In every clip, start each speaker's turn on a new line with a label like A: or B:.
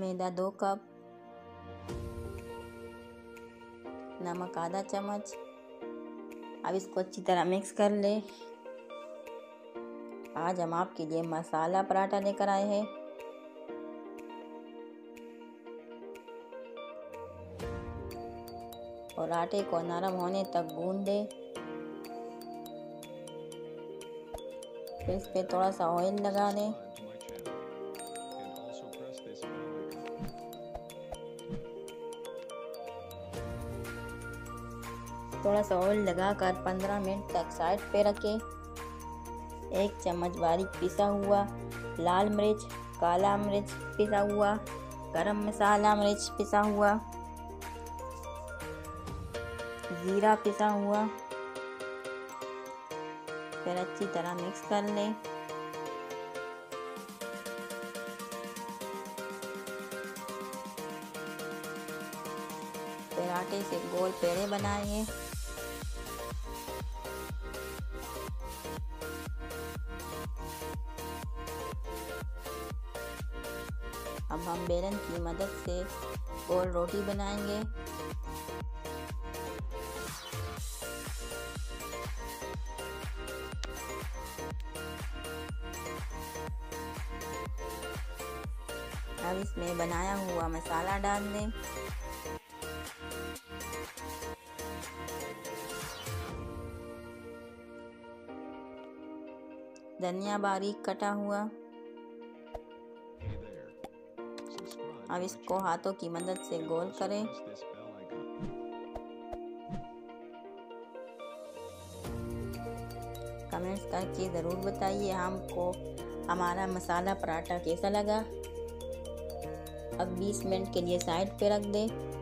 A: मैदा दो कप, नमक आधा चम्मच। अब इसको अच्छी तरह मिक्स कर ले। आज हम आपके लिए मसाला पराठा लेकर आए हैं। और आटे को नरम होने तक गूंद दे। फिर इस पर थोड़ा सा ऑयल लगा दें। थोड़ा सा ऑयल लगाकर 15 मिनट तक साइड पे रखें। एक चम्मच बारीक पिसा हुआ लाल मिर्च, काला मिर्च पिसा हुआ, गरम मसाला मिर्च पिसा हुआ, ज़ीरा पिसा हुआ। फिर अच्छी तरह मिक्स कर लें। फिर आटे से गोल पेड़े बनाएँगे अब हम बेलन की मदद से गोल रोटी बनाएँगे। अब इसमें बनाया हुआ मसाला डाल दें। धनिया बारीक कटा हुआ। अब इसको हाथों की मदद से गोल करें। कमेंट्स करके ज़रूर बताइए हमको हमारा मसाला पराठा कैसा लगा। अब 20 मिनट के लिए साइड पे रख दें।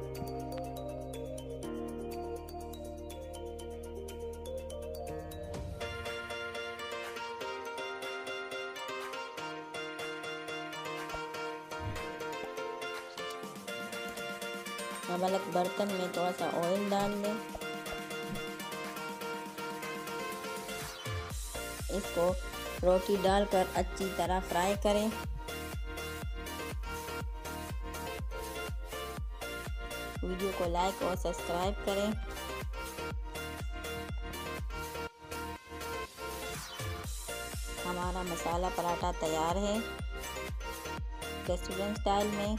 A: अब अलग बर्तन में थोड़ा सा ऑयल डाल लें। इसको रोटी डालकर अच्छी तरह फ्राई करें। वीडियो को लाइक और सब्सक्राइब करें। हमारा मसाला पराठा तैयार है। रेस्टोरेंट स्टाइल में।